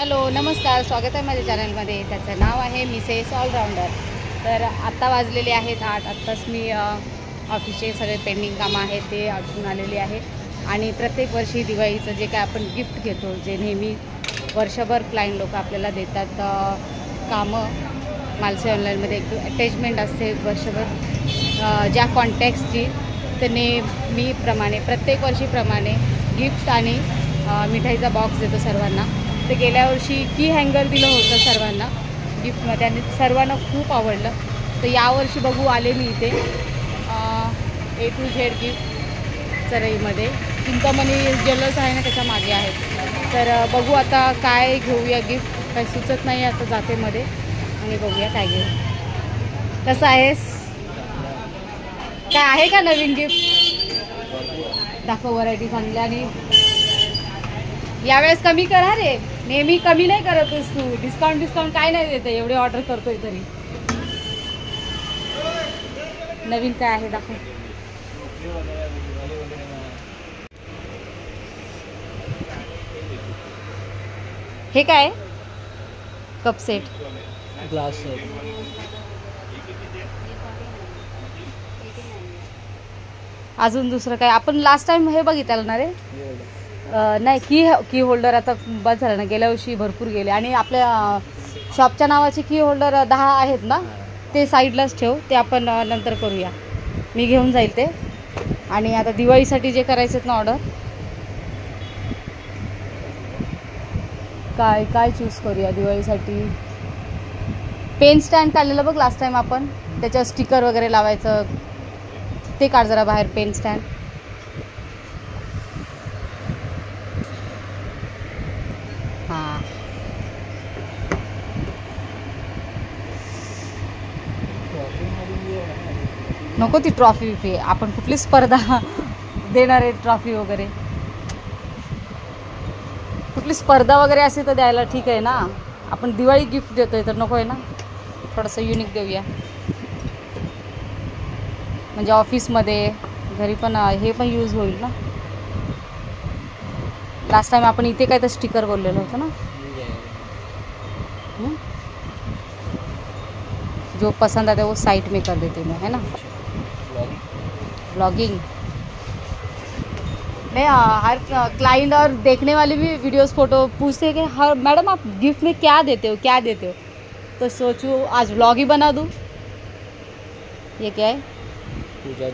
Hello नमस्कार. स्वागत आहे माझ्या चॅनलमध्ये. त्याचं नाव आहे मिसेस ऑलराऊंडर तर आत्ता वाजलेले आहेत आठ. आत्ताच मी ऑफिसचे सगळे पेंडिंग कामं आहेत ते अडकून आलेले आहेत. आणि प्रत्येक वर्षी दिवाळीचं जे काय आपण गिफ्ट घेतो जे नेहमी वर्षभर क्लायंट लोक आपल्याला देतात कामं. मालसे ऑनलाईनमध्ये एक अटॅचमेंट असते वर्षभर. अ, ज्या कॉन्टॅक्ट्सची तर नेहमीप्रमाणे प्रत्येक वर्षीप्रमाणे गिफ्ट आणि मिठाईचा बॉक्स देतो सर्वांना. तर गेल्या वर्षी की हँगर दिलं होतं सर्वांना. गिफ्टमध्ये आणि सर्वांना खूप आवडलं. तर यावर्षी बघू आले मी इथे. ए टू झेड गिफ्ट चरईमध्ये. चिंतामणी ज्वेलर्स आहे ना त्याच्यामागे आहेत तर बघू आता काय घेऊया गिफ्ट काही सुचत नाही आता जाते मध्ये आणि बघूया काय घेऊ. कसं आहेस? काय आहे का नवीन गिफ्ट दाखव व्हरायटी चांगल्या आणि यावेळेस कमी करा रे. नेहमी कमी नाही करतस तू. डिस्काउंट डिस्काउंट काय नाही देते एवढे ऑर्डर करतोय तरी. नवीन काय आहे दाखव. हे काय? कप सेट ग्लास अजून दुसरं काय? आपण लास्ट टाइम हे बघितलं ना रे? नाही की की होल्डर आता बस झालं ना गेल्या वर्षी भरपूर गेले. आणि आपल्या शॉपच्या नावाचे की होल्डर दहा आहेत ना ते साईडलाच ठेव ते आपण नंतर करूया. मी घेऊन जाईल ते. आणि आता दिवाळीसाठी जे करायचे आहेत ना ऑर्डर काय काय चूज करूया दिवाळीसाठी? पेन स्टँड काढलेलं बघ लास्ट टाइम आपण. त्याच्यावर स्टिकर वगैरे लावायचं. ते काढ जरा बाहेर पेन स्टँड हां नको ती ट्रॉफी बिफी आपण कुठली स्पर्धा देणार आहे ट्रॉफी वगैरे? कुठली स्पर्धा वगैरे असेल तर द्यायला ठीक आहे ना. आपण दिवाळी गिफ्ट देतो आहे तर नको आहे ना. थोडंसं युनिक देऊया. म्हणजे ऑफिसमध्ये घरी पण हे पण यूज होईल ना. लास्ट टाईम आपण इथे काय तर स्टिकर बोललेलं होतं ना. जो पसंद आता वो साइट में कर देती मैं है ना? ब्लॉगिंग नहीं हाँ, हर क्लाइंट और देखने वाले भी वीडियोस फ़ोटो पूछते हैं कि हर मैडम आप गिफ्ट में क्या देते हो? क्या देते हो? तो सोचूं आज व्लॉग ही बना दूँ। ये क्या है? पूजा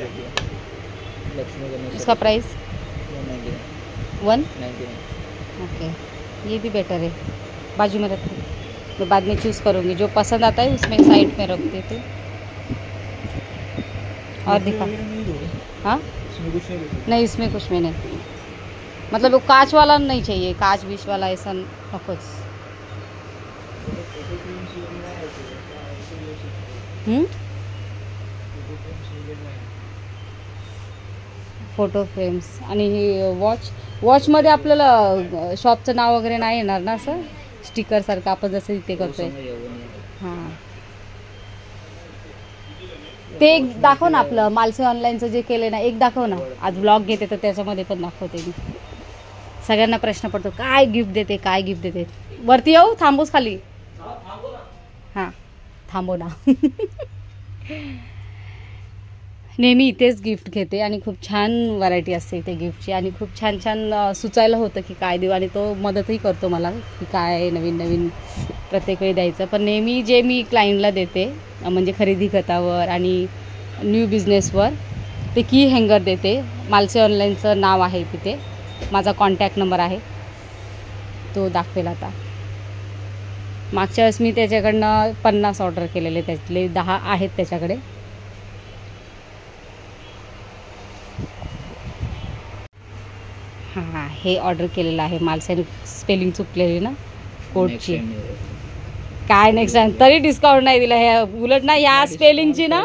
इसका प्राइस वन ओके ये भी बेटर है। बाजू में रखती मैं बाद में चूज़ करूँगी। जो पसंद आता है उसमें साइड में रख देती हूँ। और दिखा। हाँ? कुछ नहीं इसमें कुछ में नहीं मतलब वो कांच वाला नहीं चाहिए कांच बीच वाला ऐसा हम्म? फोटो फ्रेम्स आणि ही वॉच वॉचमध्ये आपल्याला शॉपचं नाव वगैरे नाही येणार ना असं स्टिकरसारखं आपण जसं इथे करतोय. हां. ते एक दाखव ना आपलं मालसे ऑनलाईनचं जे केलं ना एक दाखव ना. आज ब्लॉग घेते तर त्याच्यामध्ये पण दाखवते मी. सगळ्यांना प्रश्न पडतो काय गिफ्ट देते काय गिफ्ट देते? वरती येऊ थांबूच खाली. हां थांबव ना. नेहमी इथेच गिफ्ट घेते आणि खूप छान व्हरायटी असते इथे गिफ्टची आणि खूप छान छान सुचायला होतं की काय देऊ आणि तो मदतही करतो मला की काय नवीन नवीन प्रत्येक वेळी द्यायचं. पण नेहमी जे मी क्लायंटला देते म्हणजे खरेदी खतावर आणि न्यू बिझनेसवर ते की हँगर देते. मालसे ऑनलाईनचं नाव आहे तिथे. माझा कॉन्टॅक्ट नंबर आहे. तो दाखवेल आता. मागच्या वेळेस मी त्याच्याकडनं पन्नास ऑर्डर केलेले त्यातले दहा आहेत त्याच्याकडे. हां हे ऑर्डर केलेलं आहे. मालसेने स्पेलिंग चुकलेली ना? कोडची काय नेक्स्ट टाइम तरी डिस्काउंट नाही दिला हे उलट ना या स्पेलिंगची ना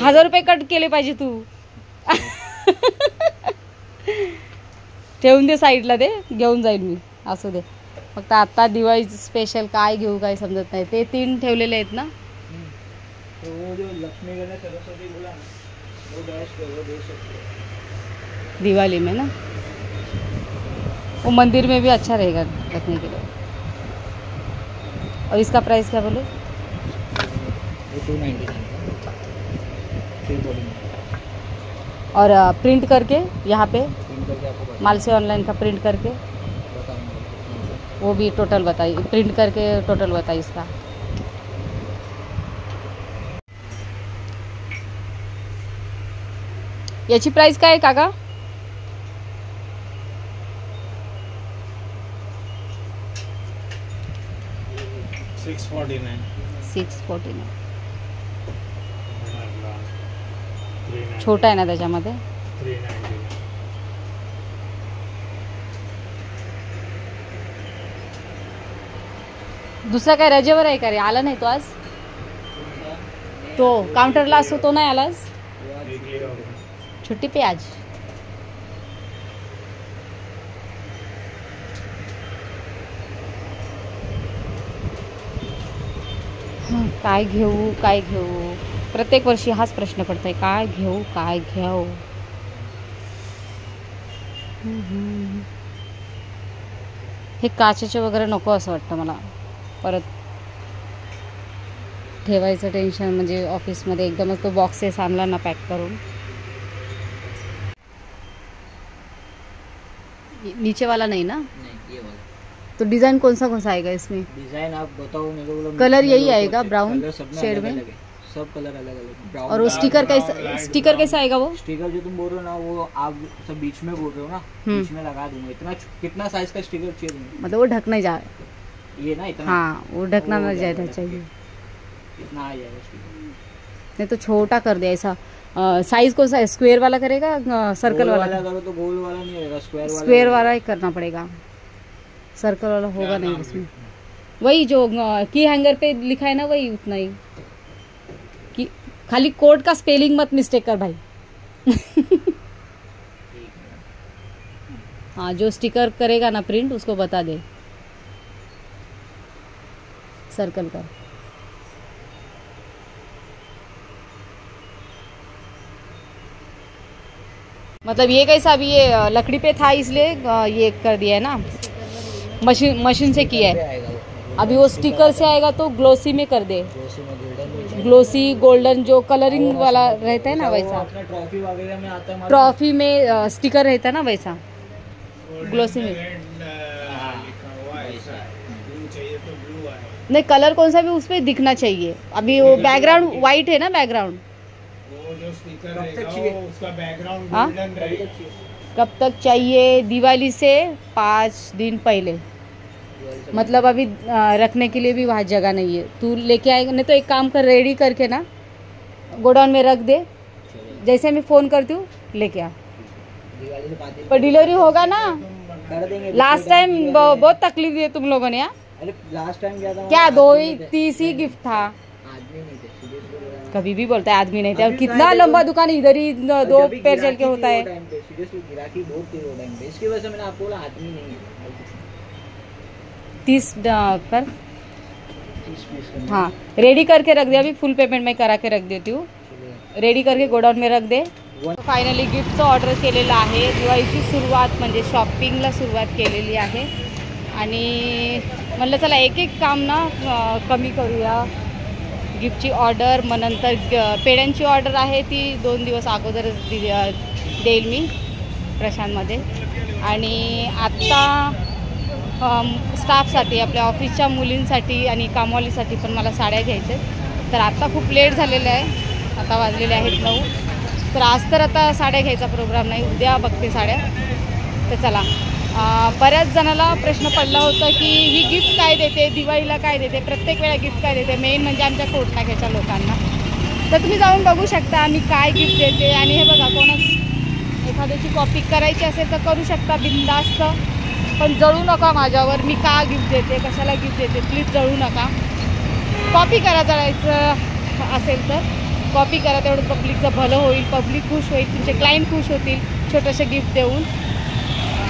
हजार रुपये कट केले पाहिजे तू. ठेवून दे साईडला दे घेऊन जाईल मी असू दे. फक्त आता दिवाळी स्पेशल काय घेऊ काय समजत नाही. ते तीन ठेवलेले आहेत ना. तो दिवाली में ना. वो मंदिर में भी अच्छा रहेगा रखने के लिए. और इसका प्राइस क्या बोले? टू और प्रिंट करके यहाँ पे? माल से ऑनलाइन का प्रिंट करके। वो भी टोटल बताइए। प्रिंट करके टोटल बताइए इसका। याची प्राइस आहे काका? Six forty nine six forty nine three nine छोटा आहे ना त्याच्यामध्ये? थ्री नाईन्टी दुसरा काय रजेवर आहे का रे? आला नाही तो आज? तो काउंटरला असतो तो नाही आला आज? वीकली ऑर्डर छुट्टी पे आज? काय घेऊ काय घेऊ? प्रत्येक वर्षी हाच प्रश्न पडतोय काय घेऊ काय घेऊ हं, काचेचे वगैरे नको असं वाटतं मला. परत ठेवायचं टेन्शन म्हणजे ऑफिसमध्ये एकदमच तो बॉक्सेस आणला ना पॅक करून. नीचे वाला नहीं ना? तो डिज़ाइन कौन सा कौन सा आएगा इसमें? डिज़ाइन आप बताओ मेरे को कलर यही आएगा, shade अलग में? सब कलर अलग अलग और वो स्टिकर कैसा स्टिकर कैसा आएगा वो? स्टिकर जो तुम बोल रहे हो ना वो आप सब बीच में बोल रहे हो ना हम्म। बीच में लगा दूँगा। इतना कितना साइज़ का स्टिकर चाहिए मतलब वो ढकने जा ये ना इतना? हाँ वो ढकना ना जाए चाहिए इतना आ जाएगा नहीं तो छोटा कर दिया ऐसा। साइज़ कौन सा स्क्वायर वाला करेगा सर्कल वाला? करो तो गोल वाला नहीं रहेगा स्क्वायर वाला स्क्वायर वाला ही करना पड़ेगा। सर्कल वाला होगा नहीं उसमें। वही जो की हैंगर पे लिखा है ना वही उतना ही। कि खाली कोड का स्पेलिंग मत मिस्टेक कर भाई। हाँ। जो स्टिकर करेगा ना प्रिंट उसको बता दे। सर्कल का। मतलब ये कैसा अभी ये लकड़ी पे था इसलिए ये कर दिया है ना। मशीन मशीन से किया पे है आएगा वो। अभी वो स्टिकर से आएगा तो ग्लोसी में कर दे ग्लोसी में गोल्डन में चाहिए। ग्लोसी गोल्डन जो कलरिंग वाला रहता है ना वो वैसा अपने ट्रॉफी वगैरह में आता है हमारे ट्रॉफी में अ, स्टिकर रहता है ना वैसा ग्लोसी में लिखा हुआ है ऐसा ब्लू चाहिए तो ब्लू है नहीं कलर कौन सा भी उस पर दिखना चाहिए अभी वो बैकग्राउंड वाइट है ना बैकग्राउंड वो जो स्टिकर कब तक रहेगा चाहिए? वो उसका बैकग्राउंड हाँ? गोल्डन कभी रहेगा तक चाहिए। कब तक चाहिए दिवाली से पाँच दिन पहले दिवाली से मतलब अभी रखने के लिए भी वहाँ जगह नहीं है। तू लेके आएगा नहीं तो एक काम कर रेडी करके ना गोडाउन में रख दे। जैसे मैं फ़ोन करती हूँ लेके आ। पर डिलीवरी होगा ना? लास्ट टाइम बहुत तकलीफ़ दी तुम लोगों ने? अरे लास्ट टाइम था? क्या दो ही तीस ही गिफ्ट था। कभी भी बोलता है आदमी नहीं थे। और कितना लंबा दुकान इधर ही दो पैर चल के होता है। तीस पर हाँ रेडी करके रख दे अभी फुल पेमेंट मैं करा के रख देती हूँ. रेडी करके गोडाऊन में रख दे. फायनली गिफ्टचं ऑर्डर केलेलं आहे. दिवाळीची सुरुवात म्हणजे शॉपिंगला सुरुवात केलेली आहे. आणि म्हणलं चला एक एक काम ना कमी करूया. गिफ्टची ऑर्डर मग नंतर ग- पेड्यांची ऑर्डर आहे ती दोन दिवस अगोदरच दि देईल मी प्रशांतमध्ये. आणि आत्ता स्टाफसाठी आपल्या ऑफिसच्या मुलींसाठी आणि कामवालीसाठी पण मला साड्या घ्यायच्या आहेत. तर आत्ता खूप लेट झालेलं आहे. आता वाजलेले आहेत नऊ. तर आज तर आता साड्या घ्यायचा प्रोग्राम नाही उद्या बघते साड्या. तर चला. बऱ्याच जणाला प्रश्न पडला होता की ही गिफ्ट काय देते दिवाळीला काय देते? प्रत्येक वेळा गिफ्ट काय देते? मेन म्हणजे आमच्या कोटनाक्याच्या लोकांना. तर तुम्ही जाऊन बघू शकता आम्ही काय गिफ्ट देते. आणि हे बघा कोणा एखाद्याची कॉपी करायची असेल तर करू शकता बिंदास्त. पण जळू नका माझ्यावर मी का गिफ्ट देते कशाला गिफ्ट देते प्लीज जळू नका. कॉपी करा जळायचं असेल तर. कॉपी करा तेवढं पब्लिकचं भलं होईल पब्लिक खुश होईल तुमचे क्लायंट खुश होतील छोटंसं गिफ्ट देऊन.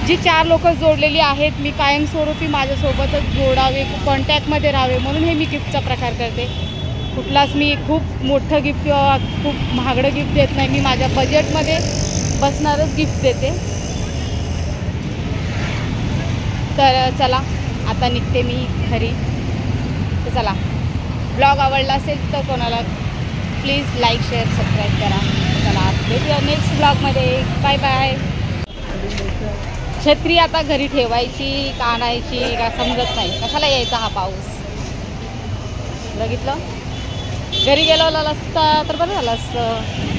जी चार लोक जोडलेली आहेत मी कायमस्वरूपी माझ्यासोबतच जोडावे कॉन्टॅक्टमध्ये राहावे म्हणून हे मी गिफ्टचा प्रकार करते. कुठलाच मी खूप मोठं गिफ्ट किंवा खूप महागडं गिफ्ट देत नाही मी माझ्या बजेटमध्ये बसणारच गिफ्ट देते. तर चला आता निघते मी घरी. तर चला ब्लॉग आवडला असेल तर कोणाला प्लीज लाईक शेअर सबस्क्राईब करा. चला भेटूया नेक्स्ट ब्लॉगमध्ये बाय बाय छत्री आता घरी ठेवायची का आणायची का समजत नाही. कशाला यायचा हा पाऊस? बघितलं? घरी गेलो असता तर बरं झालं असतं.